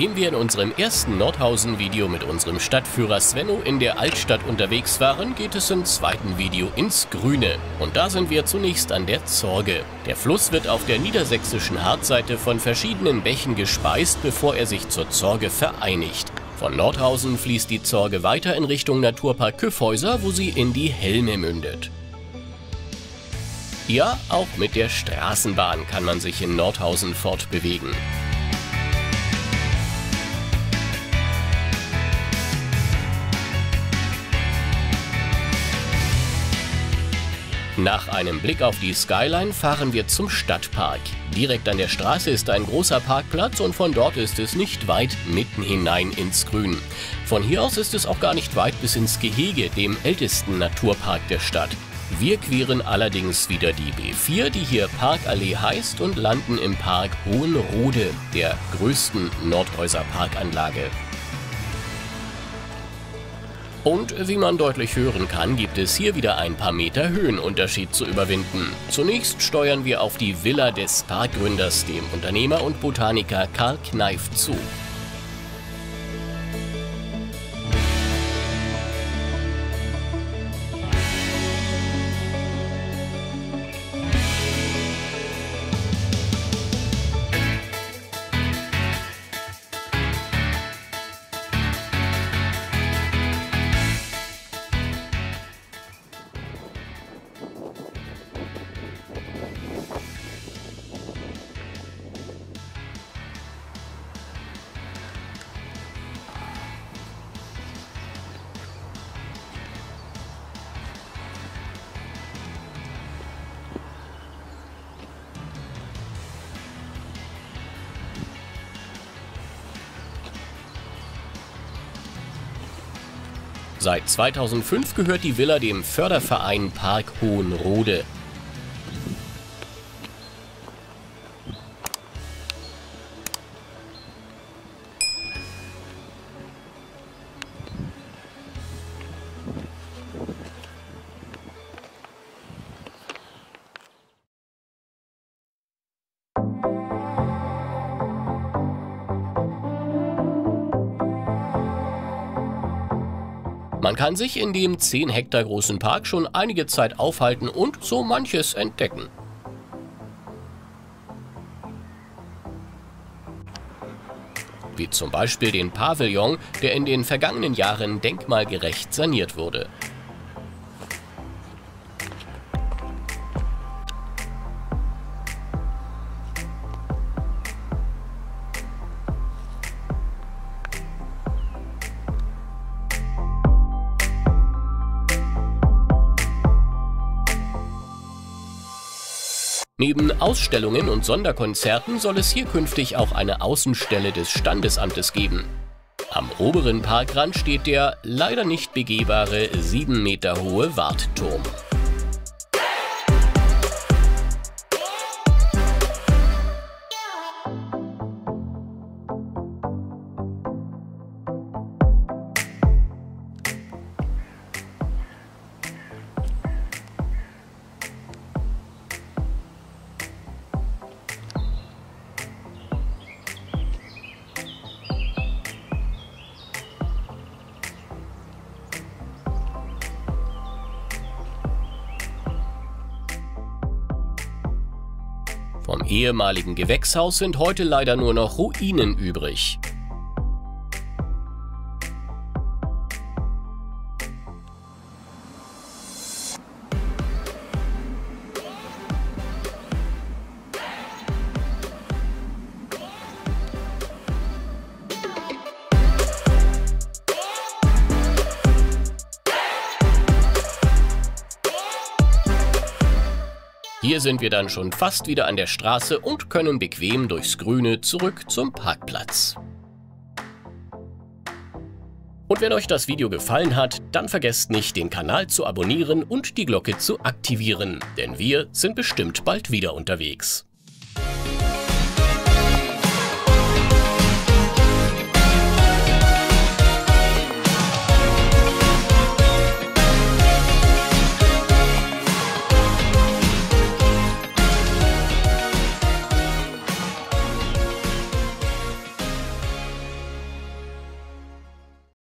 Nachdem wir in unserem ersten Nordhausen-Video mit unserem Stadtführer Svenno in der Altstadt unterwegs waren, geht es im zweiten Video ins Grüne. Und da sind wir zunächst an der Zorge. Der Fluss wird auf der niedersächsischen Hartseite von verschiedenen Bächen gespeist, bevor er sich zur Zorge vereinigt. Von Nordhausen fließt die Zorge weiter in Richtung Naturpark Küffhäuser, wo sie in die Helme mündet. Ja, auch mit der Straßenbahn kann man sich in Nordhausen fortbewegen. Nach einem Blick auf die Skyline fahren wir zum Stadtpark. Direkt an der Straße ist ein großer Parkplatz und von dort ist es nicht weit mitten hinein ins Grün. Von hier aus ist es auch gar nicht weit bis ins Gehege, dem ältesten Naturpark der Stadt. Wir queren allerdings wieder die B4, die hier Parkallee heißt, und landen im Park Hohenrode, der größten Nordhäuser Parkanlage. Und wie man deutlich hören kann, gibt es hier wieder ein paar Meter Höhenunterschied zu überwinden. Zunächst steuern wir auf die Villa des Parkgründers, dem Unternehmer und Botaniker Karl Kneif, zu. Seit 2005 gehört die Villa dem Förderverein Park Hohenrode. Man kann sich in dem 10 Hektar großen Park schon einige Zeit aufhalten und so manches entdecken. Wie zum Beispiel den Pavillon, der in den vergangenen Jahren denkmalgerecht saniert wurde. Neben Ausstellungen und Sonderkonzerten soll es hier künftig auch eine Außenstelle des Standesamtes geben. Am oberen Parkrand steht der leider nicht begehbare 7 Meter hohe Wartturm. Vom ehemaligen Gewächshaus sind heute leider nur noch Ruinen übrig. Hier sind wir dann schon fast wieder an der Straße und können bequem durchs Grüne zurück zum Parkplatz. Und wenn euch das Video gefallen hat, dann vergesst nicht, den Kanal zu abonnieren und die Glocke zu aktivieren, denn wir sind bestimmt bald wieder unterwegs.